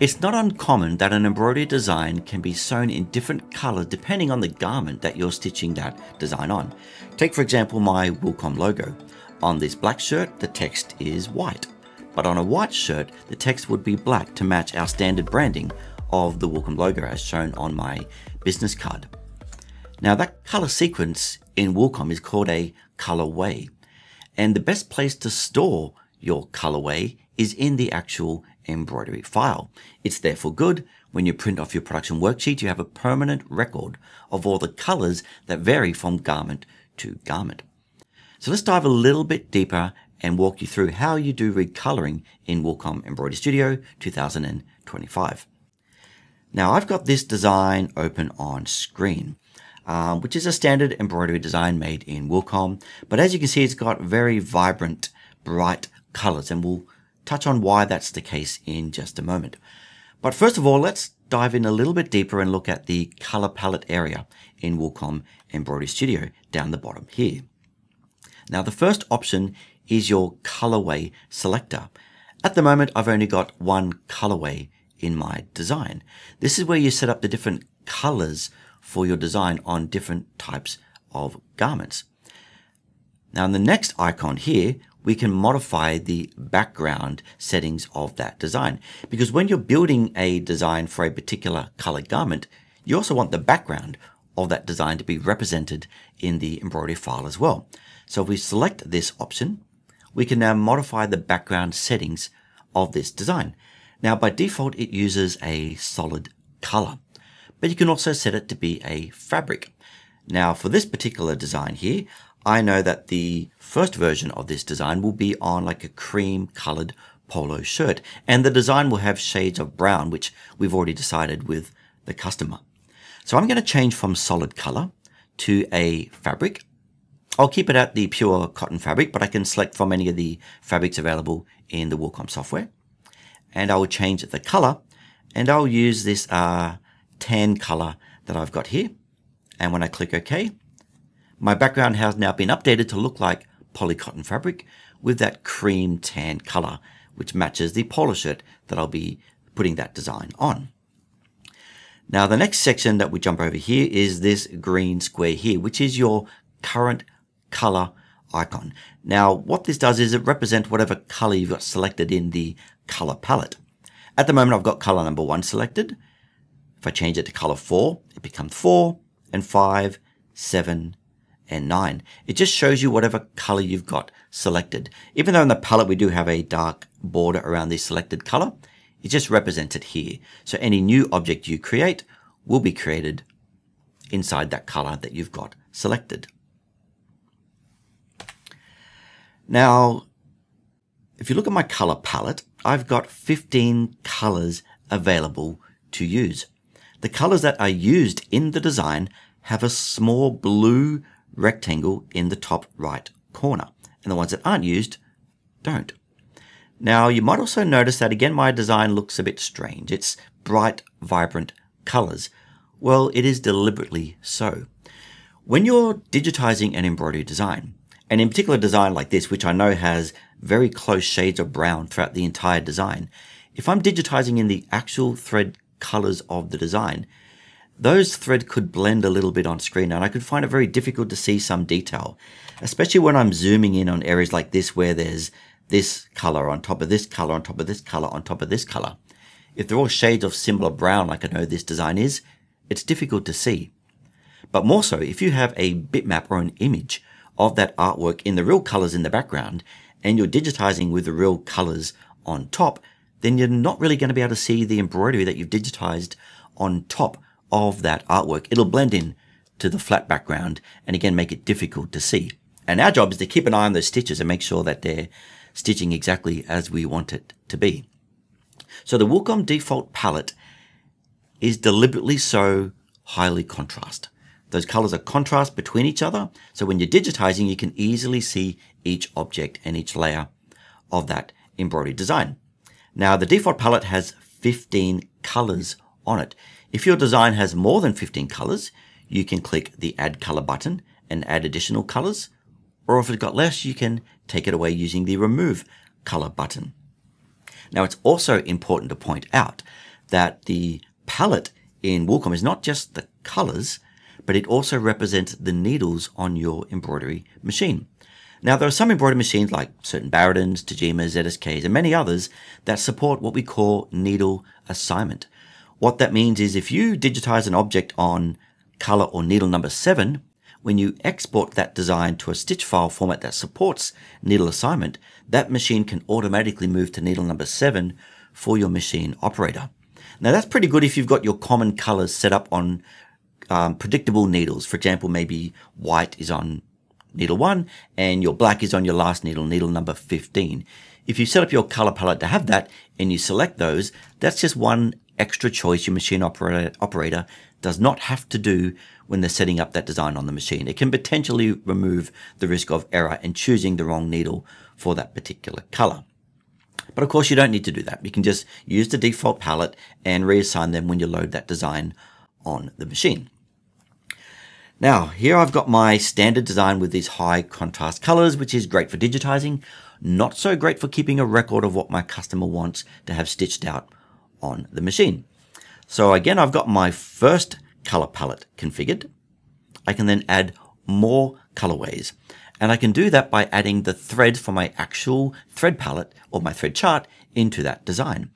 It's not uncommon that an embroidery design can be sewn in different colors depending on the garment that you're stitching that design on. Take for example my Wilcom logo. On this black shirt, the text is white, but on a white shirt, the text would be black to match our standard branding of the Wilcom logo as shown on my business card. Now that color sequence in Wilcom is called a colorway, and the best place to store your colorway is in the actual embroidery file. It's therefore good when you print off your production worksheet, you have a permanent record of all the colors that vary from garment to garment. So let's dive a little bit deeper and walk you through how you do recoloring in Wilcom Embroidery Studio 2025. Now I've got this design open on screen, um, which is a standard embroidery design made in Wilcom. But as you can see, it's got very vibrant, bright colors and we'll touch on why that's the case in just a moment. But first of all, let's dive in a little bit deeper and look at the color palette area in Wilcom Embroidery Studio down the bottom here. Now the first option is your colorway selector. At the moment, I've only got one colorway in my design. This is where you set up the different colors for your design on different types of garments. Now in the next icon here, we can modify the background settings of that design. Because when you're building a design for a particular color garment, you also want the background of that design to be represented in the embroidery file as well. So if we select this option, we can now modify the background settings of this design. Now by default, it uses a solid color, but you can also set it to be a fabric. Now for this particular design here, I know that the first version of this design will be on like a cream colored polo shirt and the design will have shades of brown which we've already decided with the customer. So I'm going to change from solid color to a fabric. I'll keep it at the pure cotton fabric but I can select from any of the fabrics available in the Wilcom software and I will change the color and I'll use this uh, tan color that I've got here and when I click OK my background has now been updated to look like polycotton fabric with that cream tan color, which matches the polo shirt that I'll be putting that design on. Now the next section that we jump over here is this green square here, which is your current color icon. Now what this does is it represents whatever color you've got selected in the color palette. At the moment I've got color number one selected. If I change it to color four, it becomes four and five, seven, and 9. It just shows you whatever color you've got selected. Even though in the palette we do have a dark border around the selected color, it just represents it here. So any new object you create will be created inside that color that you've got selected. Now, if you look at my color palette, I've got 15 colors available to use. The colors that are used in the design have a small blue rectangle in the top right corner. And the ones that aren't used don't. Now you might also notice that again my design looks a bit strange. It's bright, vibrant colors. Well, it is deliberately so. When you're digitizing an embroidery design, and in particular a design like this, which I know has very close shades of brown throughout the entire design, if I'm digitizing in the actual thread colors of the design, those threads could blend a little bit on screen and I could find it very difficult to see some detail, especially when I'm zooming in on areas like this where there's this color on top of this color on top of this color on top of this color. If they're all shades of similar brown like I know this design is, it's difficult to see. But more so, if you have a bitmap or an image of that artwork in the real colors in the background and you're digitizing with the real colors on top, then you're not really going to be able to see the embroidery that you've digitized on top of that artwork. It'll blend in to the flat background and again make it difficult to see. And our job is to keep an eye on those stitches and make sure that they're stitching exactly as we want it to be. So the Wilcom default palette is deliberately so highly contrast. Those colors are contrast between each other. So when you're digitizing, you can easily see each object and each layer of that embroidery design. Now the default palette has 15 colors on it. If your design has more than 15 colors, you can click the add color button and add additional colors. Or if it's got less, you can take it away using the remove color button. Now it's also important to point out that the palette in Wilcom is not just the colors, but it also represents the needles on your embroidery machine. Now, there are some embroidery machines like certain Barudans, Tajimas, ZSKs, and many others that support what we call needle assignment. What that means is if you digitize an object on color or needle number seven, when you export that design to a stitch file format that supports needle assignment, that machine can automatically move to needle number seven for your machine operator. Now that's pretty good if you've got your common colors set up on um, predictable needles. For example, maybe white is on needle one and your black is on your last needle, needle number 15. If you set up your color palette to have that and you select those, that's just one extra choice your machine operator, operator does not have to do when they're setting up that design on the machine. It can potentially remove the risk of error and choosing the wrong needle for that particular color. But of course, you don't need to do that. You can just use the default palette and reassign them when you load that design on the machine. Now, here I've got my standard design with these high contrast colors, which is great for digitizing, not so great for keeping a record of what my customer wants to have stitched out on the machine. So again, I've got my first color palette configured. I can then add more colorways. And I can do that by adding the threads for my actual thread palette or my thread chart into that design.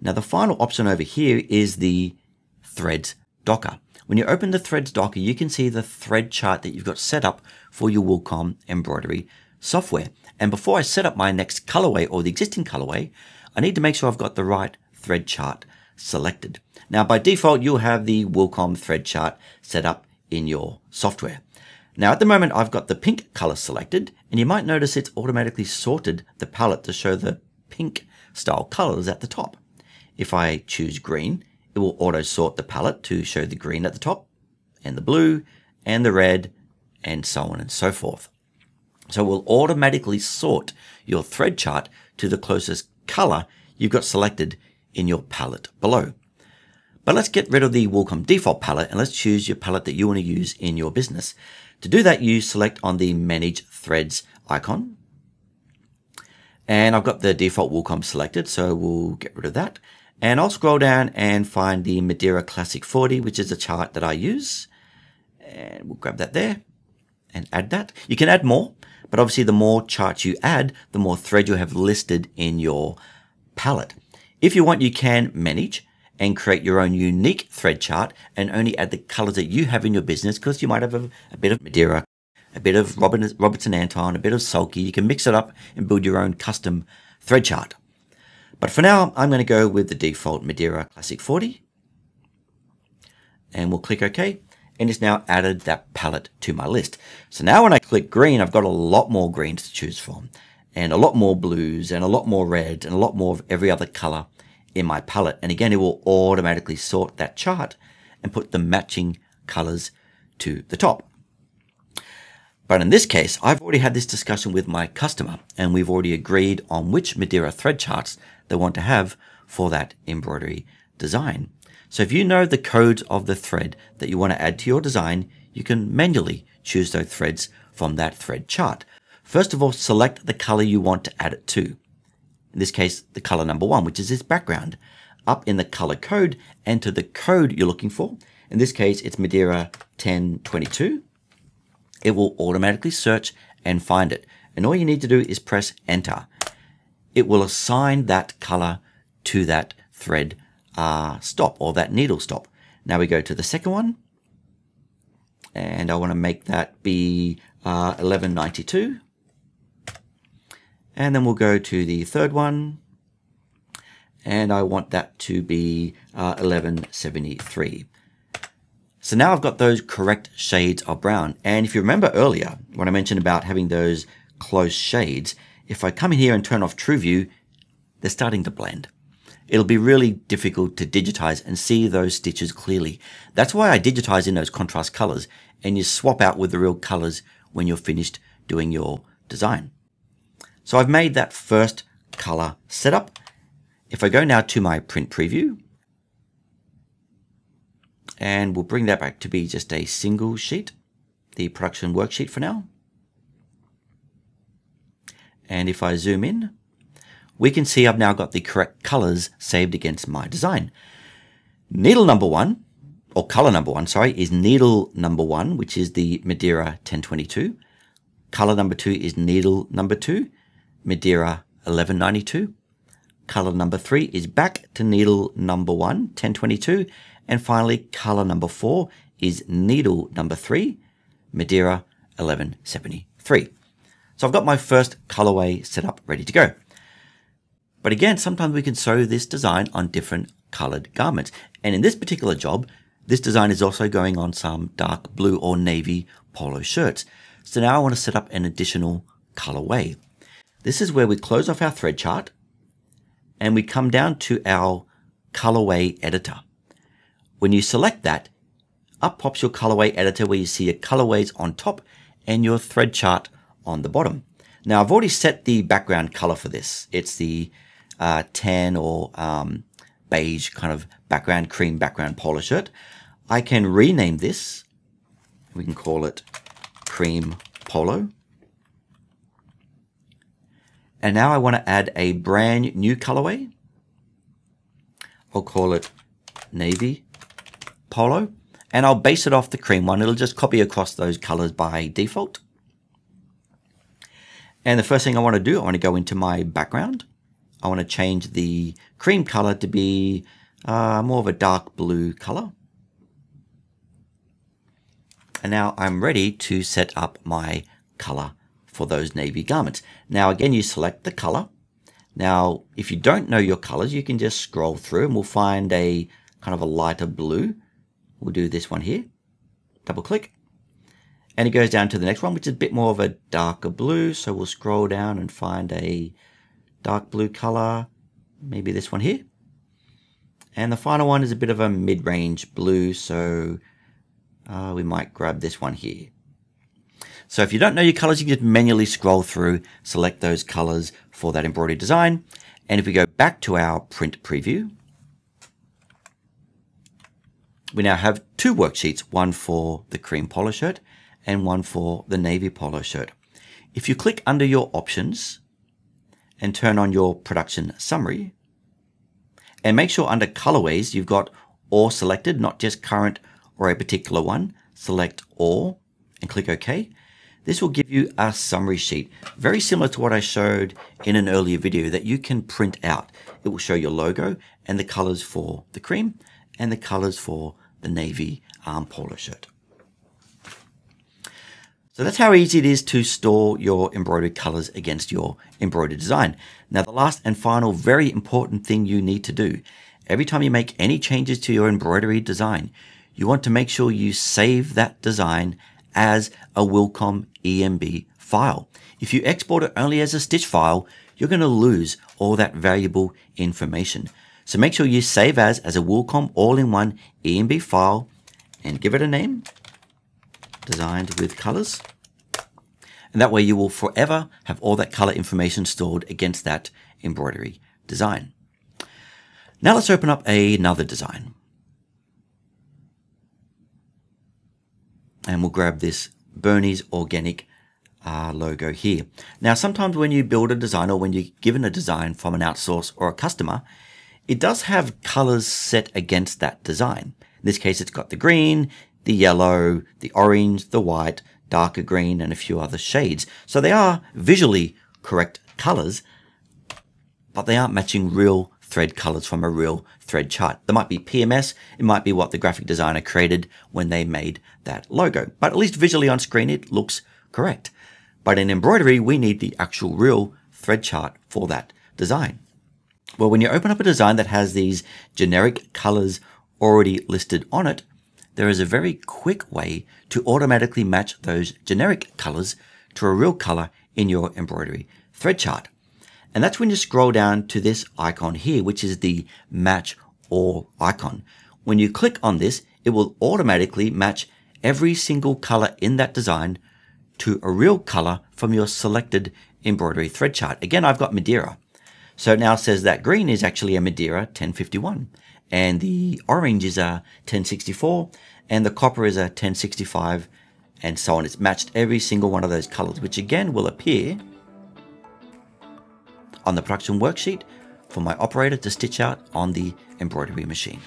Now the final option over here is the threads docker. When you open the threads docker, you can see the thread chart that you've got set up for your Wilcom embroidery software. And before I set up my next colorway or the existing colorway, I need to make sure I've got the right thread chart selected. Now by default, you'll have the Wilcom thread chart set up in your software. Now at the moment, I've got the pink color selected and you might notice it's automatically sorted the palette to show the pink style colors at the top. If I choose green, it will auto sort the palette to show the green at the top and the blue and the red and so on and so forth. So it will automatically sort your thread chart to the closest color you've got selected in your palette below. But let's get rid of the Wilcom default palette and let's choose your palette that you want to use in your business. To do that, you select on the Manage Threads icon. And I've got the default Wilcom selected, so we'll get rid of that. And I'll scroll down and find the Madeira Classic 40, which is a chart that I use. And we'll grab that there and add that. You can add more, but obviously the more charts you add, the more thread you have listed in your palette. If you want, you can manage and create your own unique thread chart and only add the colors that you have in your business because you might have a, a bit of Madeira, a bit of Robin, Robison Anton, a bit of Sulky. You can mix it up and build your own custom thread chart. But for now, I'm going to go with the default Madeira Classic 40. And we'll click OK. And it's now added that palette to my list. So now when I click green, I've got a lot more greens to choose from. And a lot more blues and a lot more red and a lot more of every other color in my palette. And again, it will automatically sort that chart and put the matching colors to the top. But in this case, I've already had this discussion with my customer and we've already agreed on which Madeira thread charts they want to have for that embroidery design. So if you know the code of the thread that you want to add to your design, you can manually choose those threads from that thread chart. First of all, select the color you want to add it to. In this case, the color number one, which is this background. Up in the color code, enter the code you're looking for. In this case, it's Madeira 1022 it will automatically search and find it. And all you need to do is press enter. It will assign that color to that thread uh, stop or that needle stop. Now we go to the second one. And I want to make that be uh, 1192. And then we'll go to the third one. And I want that to be uh, 1173. So now I've got those correct shades of brown. And if you remember earlier, when I mentioned about having those close shades, if I come in here and turn off True View, they're starting to blend. It'll be really difficult to digitize and see those stitches clearly. That's why I digitize in those contrast colors and you swap out with the real colors when you're finished doing your design. So I've made that first color setup. If I go now to my print preview, and we'll bring that back to be just a single sheet, the production worksheet for now. And if I zoom in, we can see I've now got the correct colors saved against my design. Needle number one, or color number one, sorry, is needle number one, which is the Madeira 1022. Color number two is needle number two, Madeira 1192. Color number three is back to needle number one, 1022. And finally, color number four is needle number three, Madeira 1173. So I've got my first colorway set up ready to go. But again, sometimes we can sew this design on different colored garments. And in this particular job, this design is also going on some dark blue or navy polo shirts. So now I want to set up an additional colorway. This is where we close off our thread chart and we come down to our colorway editor. When you select that, up pops your colorway editor where you see your colorways on top and your thread chart on the bottom. Now I've already set the background color for this. It's the uh, tan or um, beige kind of background, cream background polo shirt. I can rename this. We can call it cream polo. And now I want to add a brand new colorway. I'll call it navy polo. And I'll base it off the cream one. It'll just copy across those colors by default. And the first thing I want to do, I want to go into my background. I want to change the cream color to be uh, more of a dark blue color. And now I'm ready to set up my color for those navy garments. Now again, you select the color. Now, if you don't know your colors, you can just scroll through and we'll find a kind of a lighter blue. We'll do this one here. Double click. And it goes down to the next one, which is a bit more of a darker blue. So we'll scroll down and find a dark blue color. Maybe this one here. And the final one is a bit of a mid-range blue. So uh, we might grab this one here. So if you don't know your colors, you can just manually scroll through, select those colors for that embroidery design. And if we go back to our print preview, we now have two worksheets, one for the cream polo shirt and one for the navy polo shirt. If you click under your options and turn on your production summary, and make sure under colorways you've got all selected, not just current or a particular one, select all and click OK. This will give you a summary sheet, very similar to what I showed in an earlier video that you can print out. It will show your logo and the colors for the cream and the colors for the navy arm polo shirt. So that's how easy it is to store your embroidered colors against your embroidered design. Now, the last and final very important thing you need to do, every time you make any changes to your embroidery design, you want to make sure you save that design as a Wilcom EMB file. If you export it only as a stitch file, you're going to lose all that valuable information. So make sure you save as as a Wilcom all-in-one EMB file and give it a name, designed with colors. And that way you will forever have all that color information stored against that embroidery design. Now let's open up another design. And we'll grab this Bernie's Organic uh, logo here. Now, sometimes when you build a design or when you're given a design from an outsource or a customer, it does have colors set against that design. In this case, it's got the green, the yellow, the orange, the white, darker green, and a few other shades. So they are visually correct colors, but they aren't matching real thread colors from a real thread chart. There might be PMS, it might be what the graphic designer created when they made that logo. But at least visually on screen, it looks correct. But in embroidery, we need the actual real thread chart for that design. Well, when you open up a design that has these generic colors already listed on it, there is a very quick way to automatically match those generic colors to a real color in your embroidery thread chart. And that's when you scroll down to this icon here, which is the match all icon. When you click on this, it will automatically match every single color in that design to a real color from your selected embroidery thread chart. Again, I've got Madeira. So it now says that green is actually a Madeira 1051 and the orange is a 1064 and the copper is a 1065 and so on. It's matched every single one of those colors, which again will appear on the production worksheet for my operator to stitch out on the embroidery machine.